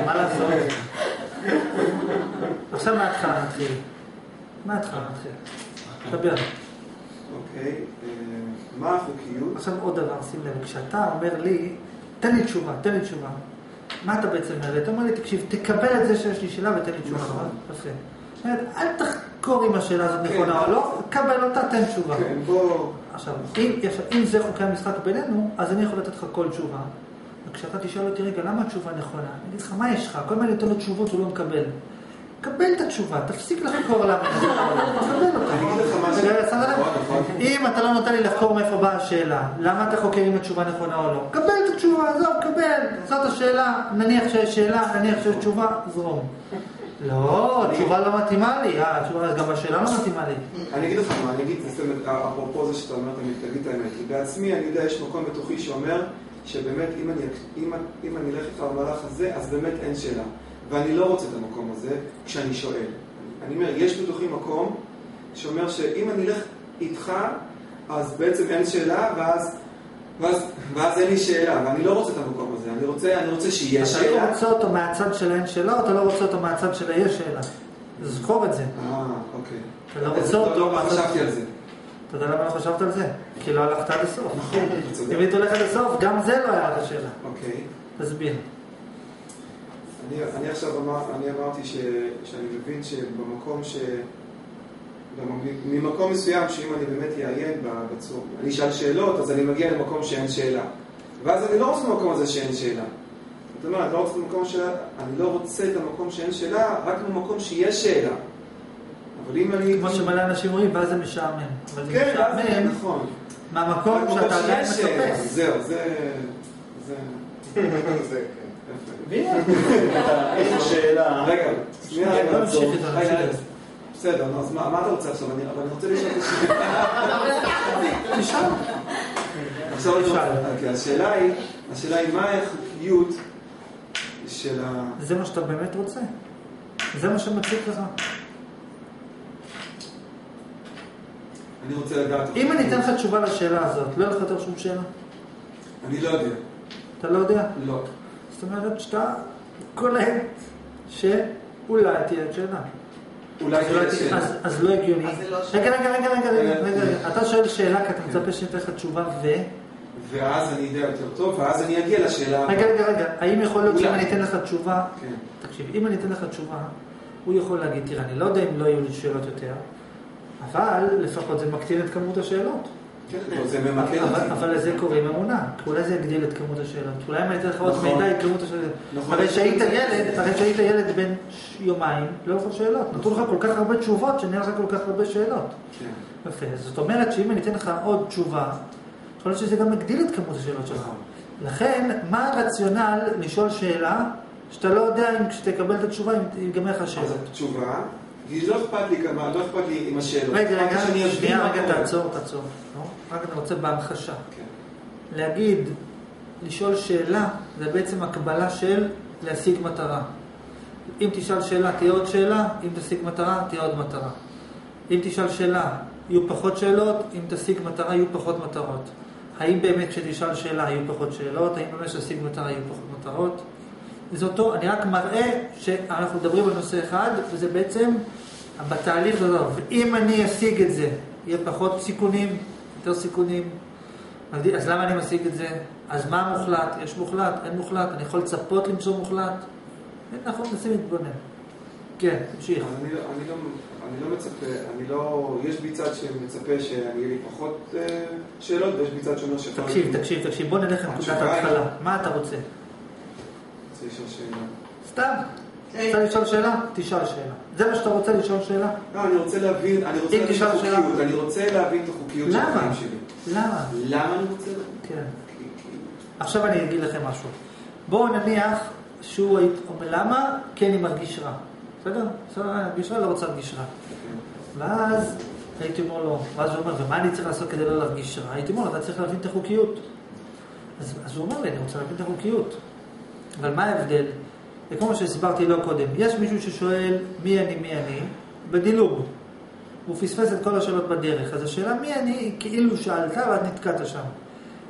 מה לעשות? עכשיו מההתחלה נתחיל. מההתחלה נתחיל. דבר. אוקיי, אה, מה החוקיות? עכשיו עוד דבר, שים לב, כשאתה אומר לי, תן לי תשובה, תן לי תשובה. מה אתה בעצם אומר? אתה אומר לי, תקשיב, תקבל את זה שיש לי שאלה ותן לי תשובה. נכון. יפה. אל תחקור אם השאלה הזאת כן. נכונה או לא, קבל אותה, תן תשובה. כן, בוא... עכשיו, אם, יש, אם זה חוקי המשחק בינינו, אז אני יכול לתת לך כל תשובה. וכשאתה תשאל אותי, רגע, למה התשובה נכונה? אני אגיד לך, מה יש לך? כל הזמן אני נותן לו תשובות, הוא לא מקבל. קבל את התשובה, תפסיק לחקור למה היא נכונה. תקבל אותה. נכון, נכון. אם אתה לא נותן לי לחקור מאיפה באה השאלה, למה אתה חוקר אם התשובה נכונה או לא? קבל את התשובה, עזוב, קבל. זאת השאלה, נניח שיש שאלה, נניח שיש תשובה, זרום. לא, התשובה לא מתאימה לי. אה, גם השאלה לא מתאימה לי. אני אגיד לך מה, אני אגיד, אפרופו זה שאתה אומר, תגיד את האמת, בעצמי אני יודע, יש מקום בתוכי שאומר שבאמת אם אני, אם, אם אני אלך איתך במהלך הזה, אז באמת אין שאלה. ואני לא רוצה את המקום הזה כשאני שואל. אני אומר, יש בתוכי מקום שאומר שאם אני אלך איתך, אז בעצם אין שאלה, ואז, ואז, ואז אין לי שאלה, ואני לא רוצה את המקום הזה. אני רוצה, אני רוצה שיהיה אתה לא שאלה. רוצה אותו מהצד של האין שאלה, או אתה לא רוצה אותו מהצד של היש שאלה? זכור את זה. אה, אוקיי. אתה לא רוצה אותו לא מהצד- חשבתי על זה. אתה יודע למה לא חשבת על זה? כי לא הלכת עד הסוף. אם היית הולך עד הסוף, גם זה לא היה את השאלה. אוקיי. תסביר. אני, עכשיו אמרתי שאני מבין שבמקום ש... ממקום מסוים שאם אני באמת אעיין בצור, אני אשאל שאלות, אז אני מגיע למקום שאין שאלה. ואז אני לא רוצה במקום הזה שאין שאלה. זאת אומרת, אני לא רוצה. אני לא רוצה את המקום שאין שאלה, רק במקום שיש שאלה. אבל אם אני... כמו שמלא אנשים אומרים, ואז זה משעמם. אבל זה כן, משעמם נכון. מהמקום שאתה עדיין. מחפש. זהו, זה... זה... זה כן. אין שאלה. רגע, שנייה, בוא רגע. בסדר, נו, אז מה אתה רוצה עכשיו? אני אבל אני רוצה לשאול אותך תשאל. עכשיו אני. רוצה... אוקיי, השאלה היא, השאלה היא, מה החוקיות של ה... זה מה שאתה באמת רוצה. זה מה שמציק לך. אני רוצה לדעת... אם אני אתן לך תשובה לשאלה הזאת, לא יהיה לך יותר שום שאלה? אני לא יודע. אתה לא יודע? לא. זאת אומרת שאתה קולט שאולי תהיה שאלה. אולי תהיה שאלה. אז- לא הגיוני. לא רגע, רגע, רגע, רגע, רגע, אה, רגע. אתה שואל שאלה כי אתה מצפה שאני אתן לך תשובה ו... ואז אני אדע יותר טוב, ואז אני אגיע לשאלה... רגע, רגע, רגע. האם יכול להיות שאם. אני אתן לך תשובה... כן. תקשיב, אם אני אתן לך תשובה, הוא יכול להגיד, תראה, אני לא יודע אם לא יהיו לי שאלות יותר, אבל לפחות זה מקטין את כמות השאלות. כן, אבל זה ממקד אבל, לזה קוראים אמונה, אולי זה יגדיל את כמות השאלות. אולי אם אני אתן לך עוד נכון. מידע, את כמות השאלות. נכון. הרי שהיית ילד, הרי שהיית ילד בן יומיים, לא היו לך שאלות. נתנו לך כל כך הרבה תשובות, שנהיה לך כל כך הרבה שאלות. כן. יפה. זאת אומרת שאם אני אתן לך עוד תשובה, יכול להיות שזה גם יגדיל את כמות השאלות שלך. נכון. לכן, מה הרציונל לשאול שאלה שאתה לא יודע אם כשתקבל את התשובה, אם ייגמר לך אז שאלות? התשובה, כי לא אכפת לי כמה, לא אכפת לי עם השאלות. רגע, רגע, שנייה, רגע. תעצור, תעצור. רק אני רוצה בהמחשה. כן. להגיד, לשאול שאלה, זה בעצם הקבלה של להשיג מטרה. אם תשאל שאלה, תהיה עוד שאלה, אם תשיג מטרה, תהיה עוד מטרה. אם תשאל שאלה, יהיו פחות שאלות, אם תשיג מטרה, יהיו פחות מטרות. האם באמת כשתשאל שאלה יהיו פחות שאלות, האם באמת כשתשיג מטרה יהיו פחות מטרות? זה אותו, אני רק מראה שאנחנו מדברים על נושא אחד, וזה בעצם בתהליך הזה. ואם אני אשיג את זה, יהיה פחות סיכונים, יותר סיכונים. אז, למה אני משיג את זה? אז מה מוחלט? יש מוחלט? אין מוחלט? אני יכול לצפות למצוא מוחלט? אנחנו מנסים להתבונן. כן, תמשיך. אני, לא- אני, לא, אני לא מצפה, אני לא, יש בי צד שמצפה שיהיה לי פחות אה, שאלות, ויש בי צד שאומר שיכול תקשיב, תקשיב, תקשיב, בוא נלך לנקודת ההתחלה. מה אתה רוצה? רוצה לשאול שאלה. סתם. רוצה לשאול שאלה? תשאל שאלה. זה מה שאתה רוצה לשאול שאלה? לא, אני רוצה להבין, אני רוצה להבין את החוקיות, אני רוצה להבין את החוקיות של? החיים שלי. למה? למה אני רוצה להבין? כן. כי- כי- עכשיו אני אגיד לכם משהו. בואו נניח שהוא היית אומר, למה? כי אני מרגיש רע. בסדר? בסדר, אני מרגיש רע, לא רוצה להרגיש רע. ואז הייתי אומר לו, ואז הוא אומר, ומה אני צריך לעשות כדי לא להרגיש רע? הייתי אומר לו, אתה צריך להבין את החוקיות. אז, אז הוא אומר לי, אני רוצה להבין את החוקיות. אבל מה ההבדל? זה כמו שהסברתי לו קודם. יש מישהו ששואל, מי אני, מי אני? בדילוג. הוא פספס את כל השאלות בדרך. אז השאלה מי אני, היא כאילו שאלת ואז נתקעת שם.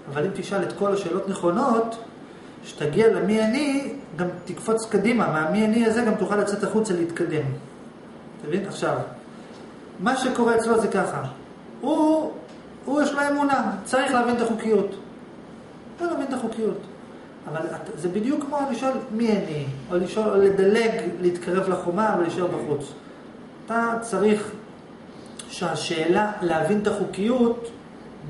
אבל אם תשאל את כל השאלות נכונות, כשתגיע למי אני, גם תקפוץ קדימה, מהמי אני הזה גם תוכל לצאת החוצה להתקדם. אתה מבין? עכשיו, מה שקורה אצלו זה ככה, הוא, הוא יש לו אמונה, צריך להבין את החוקיות. לא להבין את החוקיות. אבל את- זה בדיוק כמו לשאול מי אני, או לשאול, או לדלג, להתקרב לחומה ולהישאר בחוץ. אתה צריך שהשאלה להבין את החוקיות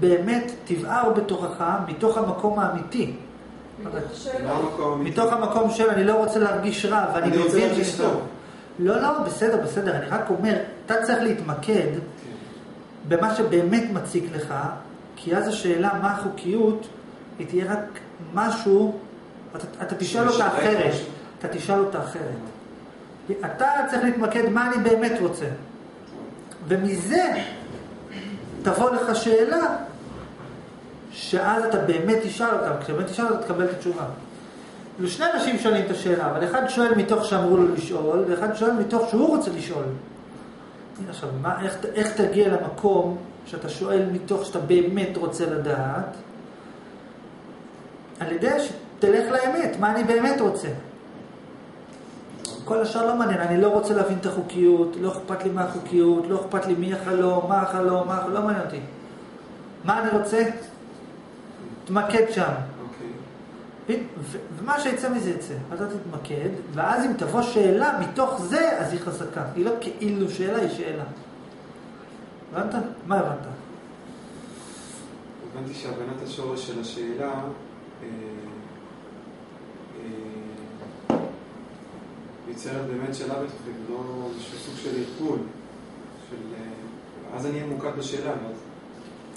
באמת תבער בתוכך מתוך המקום האמיתי. מתוך. המקום של אני לא רוצה להרגיש רע ואני אני רוצה מבין להרגיש טוב. לא, לא, בסדר, בסדר, אני רק אומר, אתה צריך להתמקד כן. במה שבאמת מציק לך, כי אז השאלה מה החוקיות, היא תהיה רק משהו, אתה, אתה תשאל אותה אחרת. אתה תשאל אותה אחרת. אתה צריך להתמקד מה אני באמת רוצה. ומזה תבוא לך שאלה, שאז אתה באמת תשאל אותה, כשבאמת תשאל אותה תקבל את התשובה. כאילו שני אנשים שואלים את השאלה, אבל אחד שואל מתוך שאמרו לו לשאול, ואחד שואל מתוך שהוא רוצה לשאול. עכשיו, מה, איך, איך תגיע למקום שאתה שואל מתוך שאתה באמת רוצה לדעת? על ידי שתלך לאמת, מה אני באמת רוצה. כל השאר לא מעניין, אני לא רוצה להבין את החוקיות, לא אכפת לי מה החוקיות, לא אכפת לי מי החלום, מה החלום, מה החלום, לא מעניין אותי. מה אני רוצה? תמקד שם. אוקיי. ו- ומה שיצא מזה יצא, אתה תתמקד, ואז אם תבוא שאלה מתוך זה, אז היא חזקה. היא לא כאילו שאלה, היא שאלה. הבנת? מה הבנת? הבנתי שהבנת השורש של השאלה יוצרת באמת שאלה בתוכי, ולא איזשהו סוג של ערפול. של, אה, אז אני אהיה ממוקד בשאלה, ואז...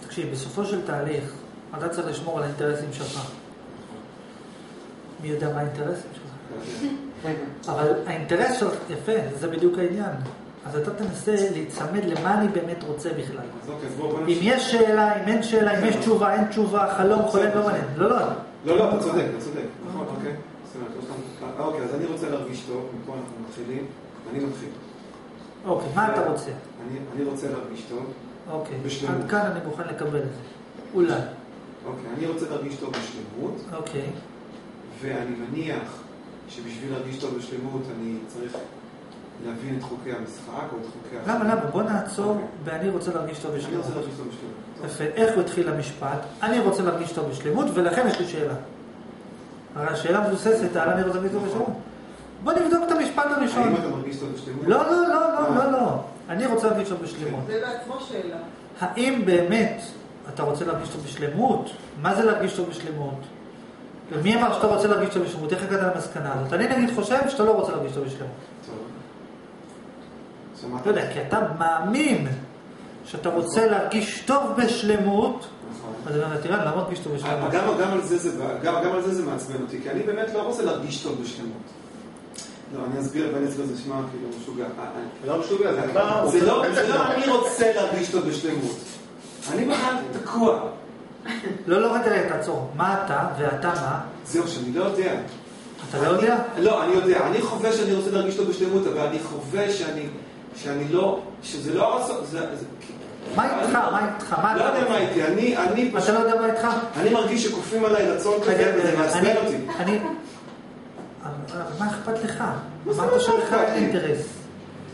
תקשיב, בסופו של תהליך, אתה צריך לשמור על האינטרסים שלך. מי יודע מה האינטרסים שלך? אבל האינטרס שלך, יפה, זה בדיוק העניין. אז אתה תנסה להיצמד למה אני באמת רוצה בכלל. אוקיי, אם. יש שאלה, אם אין שאלה, אם יש תשובה, אין תשובה, חלום, חולם, לא מעניין. לא, לא. לא, לא, אתה צודק, אתה צודק. נכון, אוקיי. אוקיי, אז אני רוצה להרגיש טוב, מפה אנחנו מתחילים. אני מתחיל. אוקיי, מה אתה רוצה? אני, אני רוצה להרגיש טוב. אוקיי, בשלמות. עד כאן אני מוכן לקבל את זה. אולי. אוקיי, אני רוצה להרגיש טוב בשלמות, אוקיי. ואני מניח שבשביל להרגיש טוב בשלמות אני צריך להבין את חוקי המשחק או את חוקי... למה. למה? בוא נעצור אוקיי. ואני רוצה להרגיש טוב אני רוצה בשלמות. להרגיש טוב בשלמות. יפה. איך הוא התחיל המשפט? אני רוצה להרגיש טוב בשלמות, ולכן יש לי שאלה. הרי השאלה מבוססת על אני רוצה להרגיש טוב בשלמות. בוא נבדוק את המשפט הראשון. האם אתה מרגיש טוב בשלמות? לא, לא, לא, לא, לא, לא. אני רוצה להרגיש טוב בשלמות. זה בעצמו שאלה. האם באמת אתה רוצה להרגיש טוב בשלמות? מה זה להרגיש טוב בשלמות? ומי אמר שאתה רוצה להרגיש טוב בשלמות? איך הגעת למסקנה הזאת? אני נגיד חושב שאתה לא רוצה להרגיש טוב בשלמות. טוב. שמעת? אתה יודע, כי אתה מאמין שאתה רוצה להרגיש טוב בשלמות. אז אני אומר, תראה, למה מרגיש טוב בשלמות? גם, גם, על זה זה, גם, גם על זה זה מעצבן אותי, כי אני באמת לא רוצה להרגיש טוב בשלמות. לא, אני אסביר, ואני אסביר, זה נשמע כאילו משוגע. אה, אה, לא משוגע, זה לא, זה לא אני רוצה להרגיש טוב בשלמות. אני בכלל תקוע. לא, לא, רגע, תעצור. מה אתה ואתה מה? זהו, שאני לא יודע. אתה לא יודע? לא, אני יודע. אני חווה שאני רוצה להרגיש טוב בשלמות, אבל אני חווה שאני, שאני לא, שזה לא הרצון, זה... זה מה איתך? מה איתך? מה לא אתה יודע מה איתי, אני, אני אתה פשוט, לא יודע מה איתך? אני מרגיש שכופים עליי רצון כזה, וזה מעצבן אותי. אני... מה אכפת לך? מה אמרת לא שלך אין? אינטרס.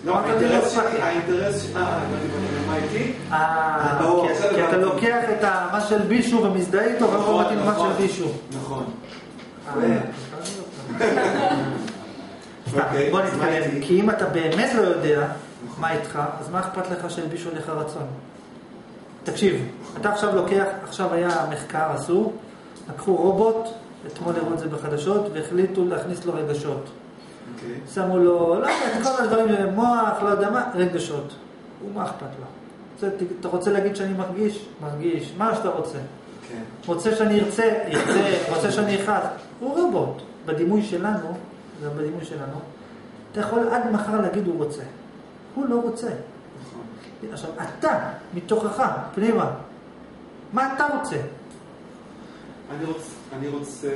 לא, לא האינטרס שלי, לי. האינטרס שלי, אה, מה איתי? אה, ברור, כי- אתה. לוקח את מה של בישו ומזדהה איתו, ולא נכון, מתאים נכון. של בישו. נכון. אה, בוא מה נתקדם? כי אם אתה באמת לא יודע מה איתך, אז מה אכפת לך שהלבישו עליך רצון? תקשיב, אתה עכשיו לוקח, עכשיו היה מחקר עשו, לקחו רובוט, אתמול הראו את זה בחדשות, והחליטו להכניס לו רגשות. אוקיי. שמו לו, לא יודע, את כל הדברים, מוח, לא יודע מה, רגשות. הוא מה אכפת לו? רוצה- אתה רוצה להגיד שאני מרגיש? מרגיש. מה שאתה רוצה. כן. רוצה שאני ארצה? ירצה. רוצה שאני אכעס? הוא רובוט. בדימוי שלנו, זה בדימוי שלנו, אתה יכול עד מחר להגיד הוא רוצה. הוא לא רוצה. עכשיו, אתה, מתוכך, פנימה, מה אתה רוצה? אני רוצה, אני רוצה,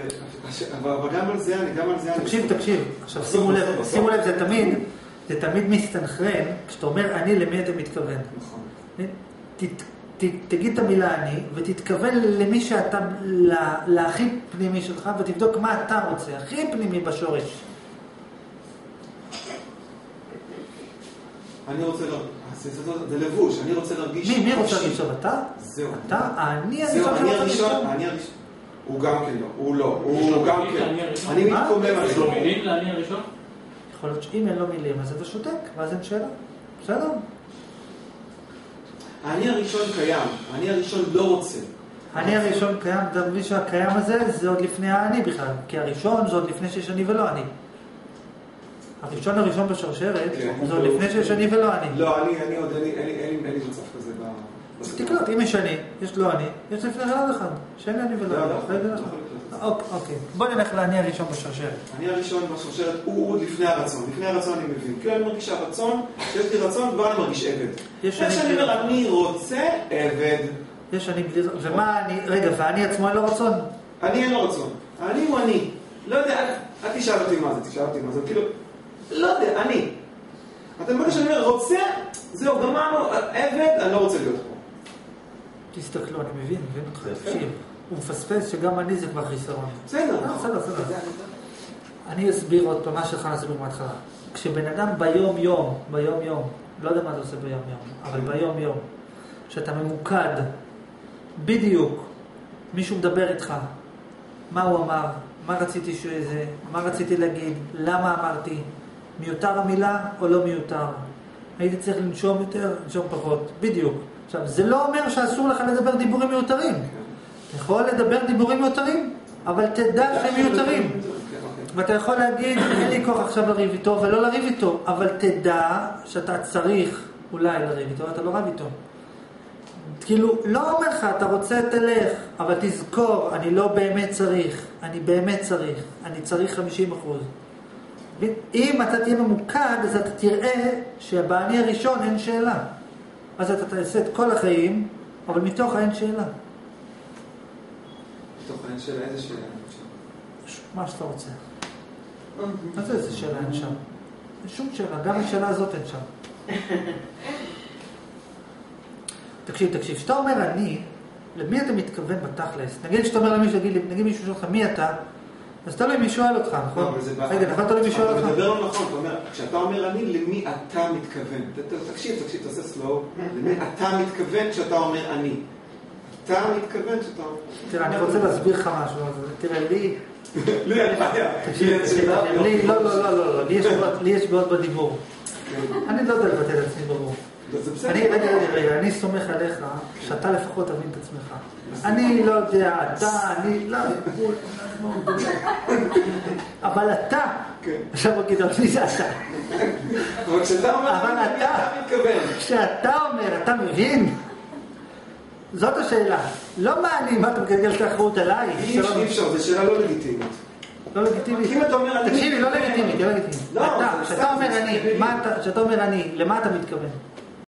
אבל גם על זה, אני גם על זה. תקשיב, תקשיב. עכשיו, שימו לב. שימו לב, זה תמיד, זה תמיד מסתנכרן, כשאתה אומר אני, למי אתה מתכוון. נכון. תגיד את המילה אני, ותתכוון למי שאתה, להכי פנימי שלך, ותבדוק מה אתה רוצה, הכי פנימי בשורש. אני רוצה ל... זה- זה- זה לבוש, אני רוצה להרגיש... מי, מי רוצה. להגיד עכשיו? אתה? זהו. אתה? אני הראשון? אני הראשון. הוא גם כן לא, הוא לא, הוא גם כן. אני? מתקומם על יש לו זה. מילים לאני הראשון? יכול להיות שאם אין לו מילים, אז אתה שותק, ואז אין שאלה. בסדר? אני הראשון קיים, אני הראשון לא רוצה. אני הראשון קיים, אתה מבין שהקיים הזה זה עוד לפני האני בכלל, כי הראשון זה עוד לפני שיש אני ולא אני. הראשון הראשון בשרשרת כן. זה עוד לפני שיש אני ולא אני. לא, אני, אני עוד, אין לי, מצב כזה. תקלוט, אם יש אני, יש לא אני, יש לפני אחד אחד, שאין לי אני ולא לא, אני. לא, לא. אוקיי, אוקיי. בוא נלך לאני הראשון בשרשרת. אני הראשון בשרשרת, הוא עוד לפני הרצון. לפני הרצון אני מבין. כאילו אני מרגיש שהרצון, כשיש לי רצון, כבר אני מרגיש עבד. יש אני אומר, רצון. אני רוצה עבד. יש אני בלי... ומה אני... רגע, ואני עצמו אין לו רצון? אני אין לו רצון. אני הוא אני. לא יודע, אל תשאל אותי מה זה, תשאל אותי מה זה. כאילו, לא יודע, אני. אתה מבין שאני אומר, רוצה, זהו, גמרנו, עבד, אני לא רוצה להיות פה. תסתכלו, אני מבין, מבין אותך. תקשיב. הוא מפספס שגם אני זה כבר חיסרון. בסדר. לא, בסדר, בסדר. אני אסביר עוד פעם, מה שלך נסביר מההתחלה. כשבן אדם ביום יום, ביום יום, לא יודע מה אתה עושה ביום יום, אבל ביום יום, שאתה ממוקד, בדיוק, מישהו מדבר איתך, מה הוא אמר, מה רציתי שהוא זה, מה רציתי להגיד, למה אמרתי, מיותר המילה או לא מיותר. הייתי צריך לנשום יותר, לנשום פחות, בדיוק. עכשיו, זה לא אומר שאסור לך לדבר דיבורים מיותרים. אתה יכול לדבר דיבורים מיותרים, אבל תדע שהם מיותרים. ואתה יכול להגיד, אין לי כוח עכשיו לריב איתו, ולא לריב איתו, אבל תדע שאתה צריך אולי לריב איתו, אתה לא רב איתו. כאילו, לא אומר לך, אתה רוצה, תלך, אבל תזכור, אני לא באמת צריך, אני באמת צריך, אני צריך 50 אחוז. אם אתה תהיה ממוקד, אז אתה תראה שבאני הראשון אין שאלה. אז אתה תעשה את כל החיים, אבל מתוך האין שאלה. טוב, אין שאלה, איזה שאלה? מה שאתה רוצה. מה זה איזה שאלה אין שם? אין שום שאלה, גם השאלה הזאת אין שם. תקשיב, תקשיב, כשאתה אומר אני, למי אתה מתכוון בתכלס? נגיד שאתה אומר למישהו, נגיד מישהו שואל אותך מי אתה, אז תלוי מי שואל אותך, לא, נכון? רגע, נכון תלוי מי שואל אתה אותך? מדבר לא נכון, אתה אומר, כשאתה אומר אני, למי אתה מתכוון? תקשיב, תקשיב, תעשה סלואו. למי אתה מתכוון כשאתה אומר אני? אתה מתכוון כשאתה אומר... תראה, אני רוצה להסביר לך משהו, תראה, לי, לי אין בעיה. לי לא, לא, לא, לא, לא, לי יש בעיות- בדיבור. כן. אני לא יודע לבטא את עצמי ברור. אני, סומך עליך שאתה לפחות תבין את עצמך. אני לא יודע, אתה, אני לא... אבל אתה, כן. עכשיו גדעון, מי זה אתה? אבל אתה-? כשאתה אומר, אתה מבין? זאת השאלה. לא מה אני, מה אתה מגלגל את האחריות עליי? אי אפשר, זו שאלה לא לגיטימית. לא לגיטימי. אם אתה אומר אני... תקשיבי, לא לא לגיטימי. לא, אתה- כשאתה אומר אני, למה אתה מתכוון?